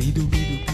Bidu, bidu, bidu.